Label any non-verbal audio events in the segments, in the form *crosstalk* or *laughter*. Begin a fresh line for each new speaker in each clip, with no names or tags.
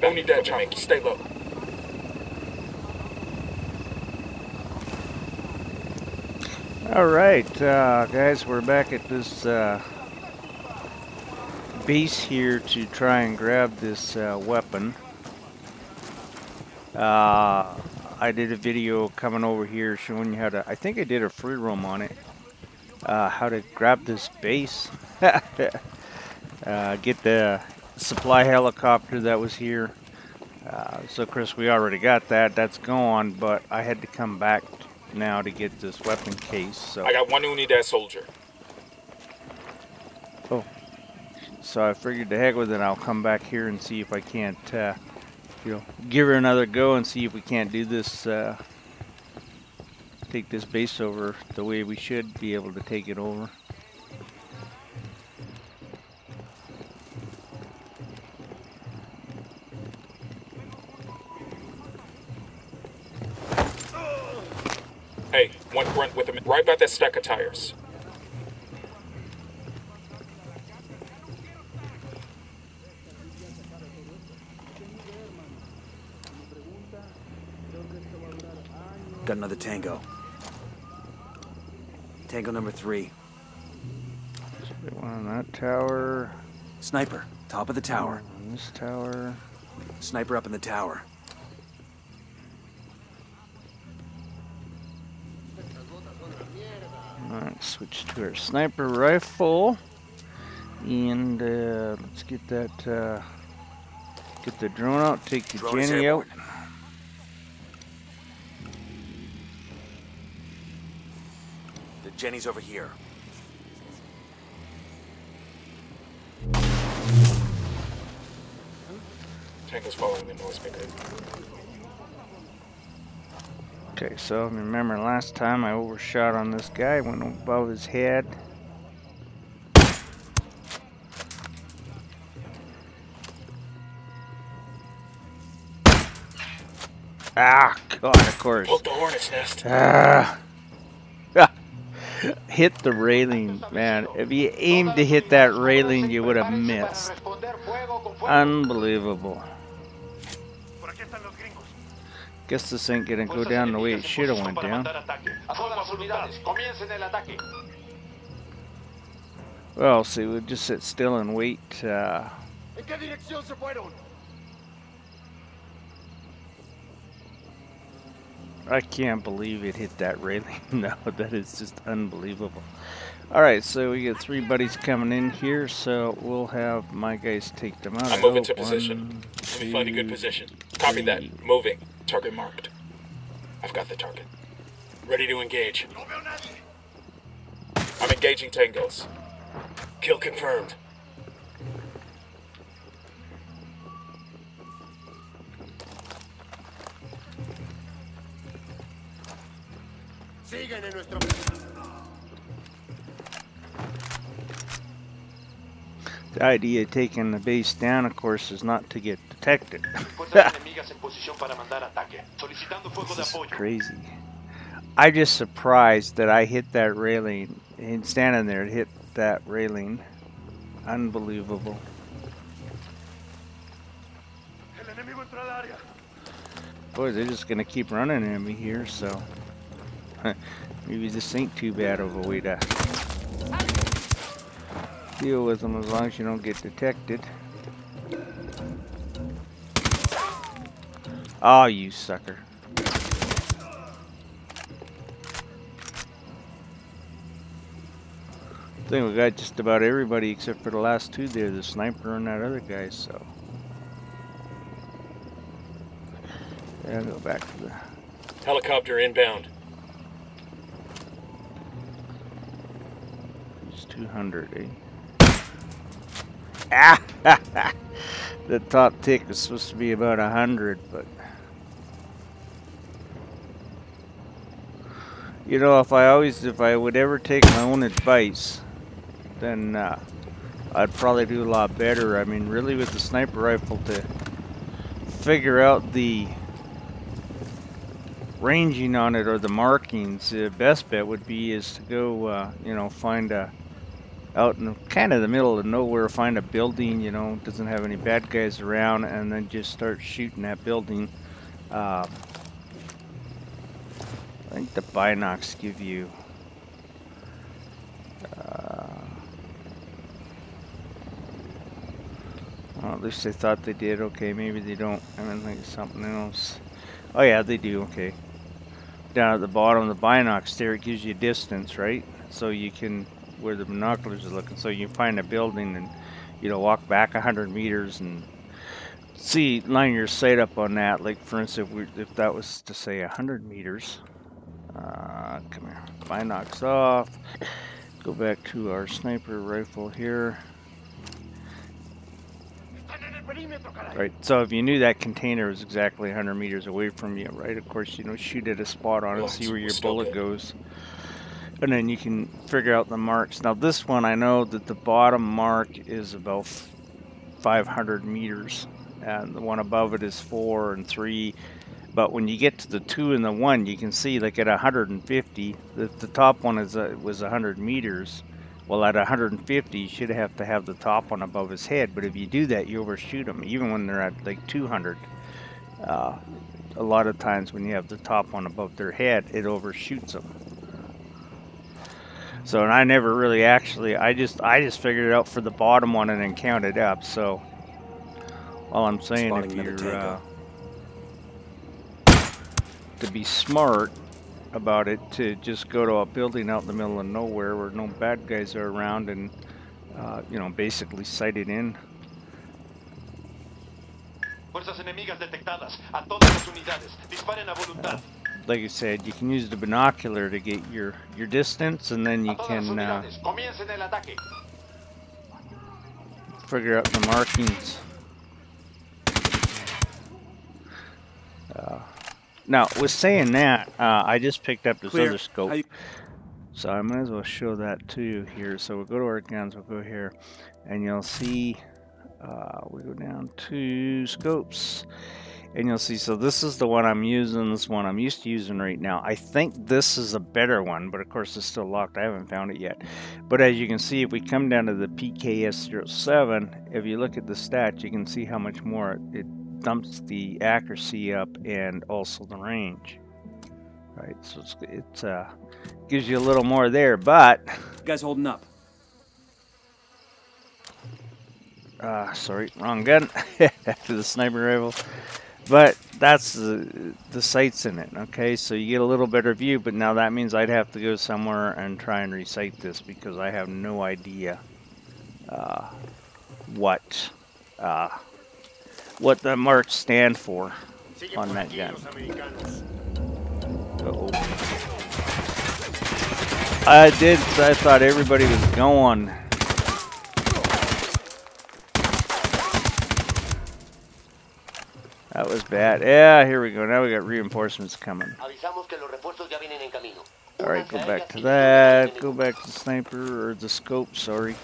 Don't need that, Chunk. Stay low.
All right, uh, guys, we're back at this uh, base here to try and grab this uh, weapon. Uh, I did a video coming over here showing you how to, I think I did a free roam on it, uh, how to grab this base. *laughs* Uh, get the supply helicopter that was here. Uh, so, Chris, we already got that. That's gone, but I had to come back now to get this weapon case. So
I got one Unidad soldier. Oh.
So I figured the heck with it, I'll come back here and see if I can't, uh, you know, give her another go and see if we can't do this, uh, take this base over the way we should be able to take it over.
Hey, with him right by that stack of tires.
Got another tango. Tango number three.
Put one on that tower,
Sniper, top of the tower.
on this tower.
Sniper up in the tower.
Switch to our sniper rifle. And uh, let's get that, uh, get the drone out, take the
Drone
Jenny out.
The Jenny's over here.
Tango's following the noisemaker.
Okay, so remember last time I overshot on this guy, went above his head. Ah, God, of course.
Poke the hornet's nest.
Ah. hit the railing, man. If you aimed to hit that railing, you would have missed. Unbelievable. Guess this ain't gonna go down the way it should have went down. Well, see, we'll just sit still and wait. Uh, I can't believe it hit that railing. *laughs* no, that is just unbelievable. Alright, so we got three buddies coming in here, so we'll have my guys take them out.
I'm moving to position. Let me find a good position. Copy that. Moving. Target marked. I've got the target. Ready to engage. I'm engaging tangos. Kill confirmed.
The idea of taking the base down, of course, is not to get detected.
Fuerzas *laughs* enemigas en posición para mandar ataque. Solicitando fuego de
This is crazy. I just surprised that I hit that railing and standing there hit that railing. Unbelievable.
El enemigo entró al área.
Boy, they're just gonna keep running at me here, so *laughs* maybe this ain't too bad of a way to deal with them as long as you don't get detected. Oh, you sucker. I think we got just about everybody except for the last two there, the sniper and that other guy, so. Yeah, I'll go back to the
Helicopter inbound.
It's 200, eh? Ah! *laughs* the top tick was supposed to be about 100, but... You know, if I always, if I would ever take my own advice, then uh, I'd probably do a lot better. I mean, really with the sniper rifle to figure out the ranging on it or the markings, the best bet would be is to go, uh, you know, find a out in kind of the middle of nowhere, find a building, you know, doesn't have any bad guys around, and then just start shooting that building. Uh, I think the binocs give you. Uh, well, at least they thought they did. Okay, maybe they don't. I mean, it's something else. Oh yeah, they do. Okay. Down at the bottom of the binocs there, it gives you distance, right? So you can where the binoculars are looking. So you find a building and you know walk back a hundred meters and see line your sight up on that. Like for instance, if, we, if that was to say a hundred meters, uh, come here, binocs off. Go back to our sniper rifle here. Right, so if you knew that container was exactly 100 meters away from you, right, of course, you know, shoot at a spot on it, see where your bullet goes and then you can figure out the marks. Now this one I know that the bottom mark is about 500 meters and the one above it is 4 and 3 but when you get to the 2 and the 1 you can see like at 150 the, the top one is uh, was 100 meters well at 150 you should have to have the top one above his head but if you do that you overshoot them even when they're at like 200 uh, a lot of times when you have the top one above their head it overshoots them so, and I never really actually, I just, I just figured it out for the bottom one and then counted up. So, all I'm saying, Spotting if you're, uh, to be smart about it, to just go to a building out in the middle of nowhere where no bad guys are around and, uh, you know, basically sight it in.
Fuerzas enemigas detectadas. A todas las unidades. Disparen a voluntad
like I said, you can use the binocular to get your your distance, and then you can uh, figure out the markings. Uh, now, with saying that, uh, I just picked up this Clear. other scope, so I might as well show that to you here. So we'll go to our guns, we'll go here, and you'll see uh, we go down to scopes and you'll see, so this is the one I'm using, this one I'm used to using right now. I think this is a better one, but of course it's still locked. I haven't found it yet. But as you can see, if we come down to the PKS07, if you look at the stats, you can see how much more it dumps the accuracy up and also the range. Right, so it's, it uh, gives you a little more there, but...
You guys holding up?
Uh, sorry, wrong gun. After *laughs* the sniper rifle. But that's the, the sights in it, okay? So you get a little better view, but now that means I'd have to go somewhere and try and recite this because I have no idea uh, what uh, what the marks stand for on that gun. Uh -oh. I did, I thought everybody was going. That was bad. Yeah, here we go. Now we got reinforcements coming. Alright, go back to that. Go back to the sniper, or the scope, sorry.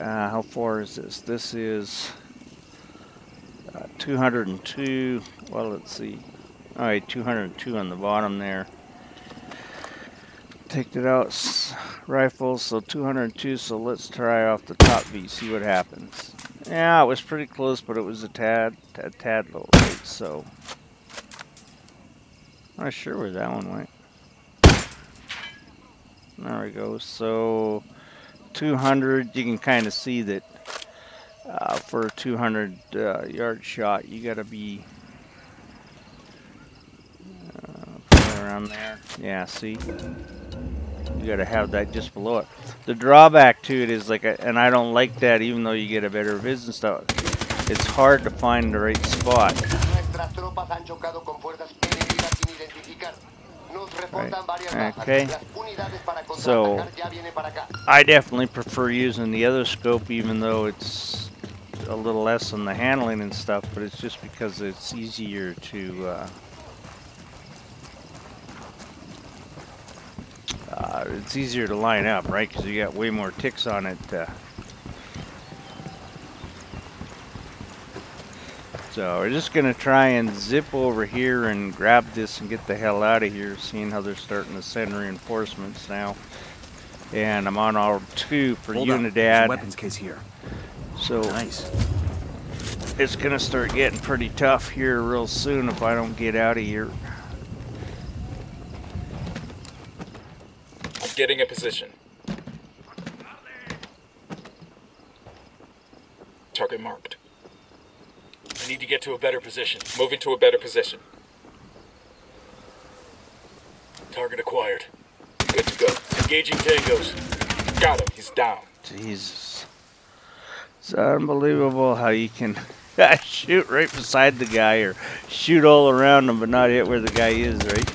Uh, how far is this? This is uh, 202. Well, let's see. Alright, 202 on the bottom there. Take it out. Rifles, so 202. So let's try off the top V, see what happens. Yeah, it was pretty close, but it was a tad, a tad low right? So, not sure where that one went. There we go. So, 200. You can kind of see that uh, for a 200 uh, yard shot, you got to be uh, around there. Yeah, see you got to have that just below it. The drawback to it is like, a, and I don't like that even though you get a better vision stuff, it's hard to find the right spot. Right. Okay. So, I definitely prefer using the other scope even though it's a little less on the handling and stuff, but it's just because it's easier to uh, uh, it's easier to line up, right? Because you got way more ticks on it. Uh. So we're just going to try and zip over here and grab this and get the hell out of here, seeing how they're starting to send reinforcements now. and I'm on R2 for
Hold up. There's a
Unidad.
weapons case here.
So
Nice.
it's gonna start getting pretty tough here real soon if I don't get out of here.
I'm getting a position. Target marked. I need to get to a better position. Moving to a better position. Target acquired. Good to go. Engaging tangos. Got him. He's down.
Jesus. It's unbelievable how you can *laughs* shoot right beside the guy or shoot all around him but not hit where the guy is, right?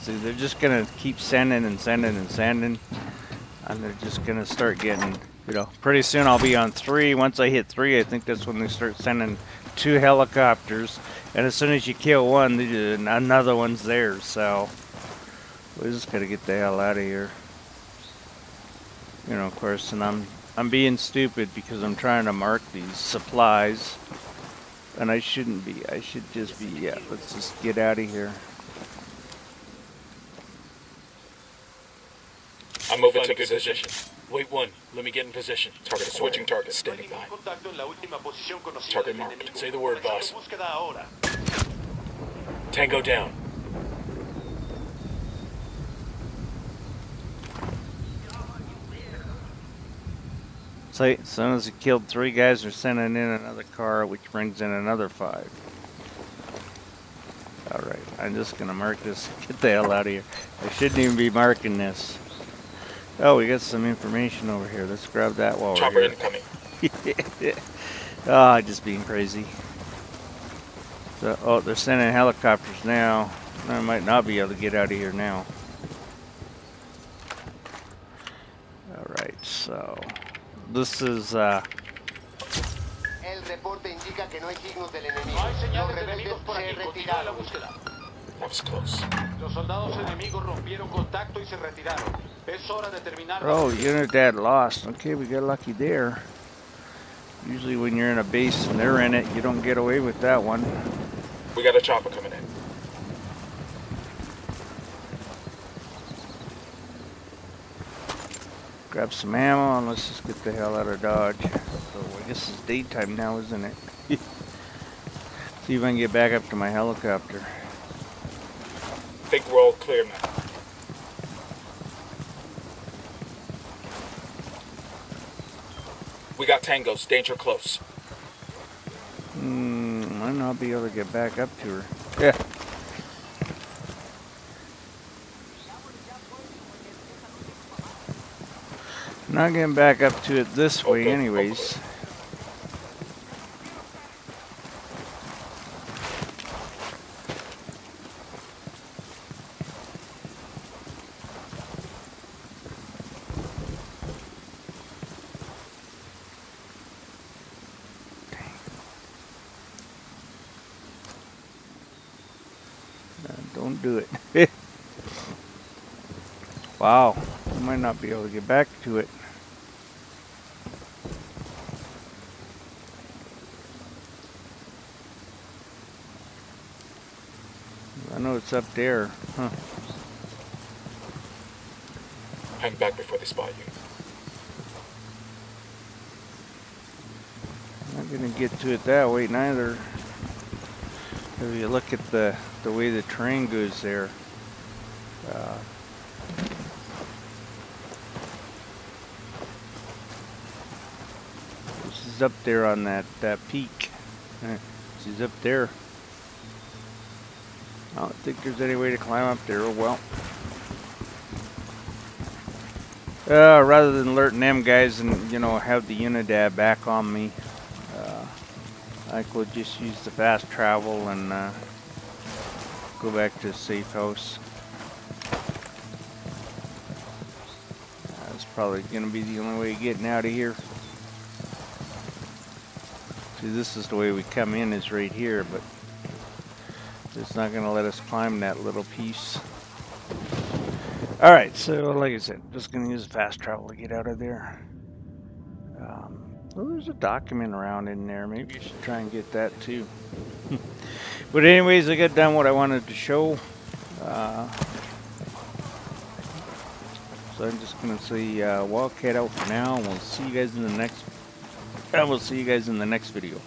See, they're just gonna keep sending and sending and sending. And they're just gonna start getting, you know, pretty soon I'll be on three. Once I hit three, I think that's when they start sending two helicopters. And as soon as you kill one, another one's there. So we just gotta get the hell out of here. You know, of course, and I'm I'm being stupid because I'm trying to mark these supplies, and I shouldn't be. I should just be. Yeah, let's just get out of here.
I'm moving to position. Wait one. Let me get in position. Target switching target. Standing by.
Contacto la última posición conocida
Target marked. Say the word, boss. Tango down.
So as soon as he killed three guys, they're sending in another car, which brings in another five. All right, I'm just gonna mark this. *laughs* Get the hell out of here. I shouldn't even be marking this. Oh, we got some information over here. Let's grab that while
Chopper
we're here.
incoming.
oh, *laughs* just being crazy. So, oh, they're sending helicopters now. I might not be able to get out of here now. All right, so this is uh,
El reporte indica que no hay signos del enemigo.
No hay señales de enemigos por aquí. Continúa la búsqueda.
That was close.
Los soldados enemigos rompieron contacto y se retiraron. Es hora de terminar. la
Oh. Unidad lost. Okay, we got lucky there. Usually when you're in a base and they're in it, you don't get away with that one.
We got a chopper coming in.
Grab some ammo and let's just get the hell out of Dodge. So I guess it's daytime now, isn't it? *laughs* See if I can get back up to my helicopter.
Think we're all clear now. We got tangos. Danger close.
Hmm, might not be able to get back up to her. Yeah. Not getting back up to it this way
Okay,
anyways don't do it. *laughs* wow. I might not be able to get back to it. I know it's up there. Huh.
Hang back before they spot you.
I'm Not gonna get to it that way neither. If you look at the the way the train goes there, uh, she's up there on that that peak. She's up there. I don't think there's any way to climb up there. Oh well. Uh, rather than alerting them guys and you know have the Unidad back on me, uh, I could just use the fast travel and uh, go back to a safe house. That's probably gonna be the only way of getting out of here. See, this is the way we come in is right here, but it's not gonna let us climb that little piece. Alright, so like I said, just gonna use fast travel to get out of there. Um, Well, there's a document around in there. Maybe you should try and get that too. *laughs* but anyways, I got done what I wanted to show. Uh, so I'm just gonna say uh, Wildcat out for now, and we'll see you guys in the next. I will see you guys in the next video.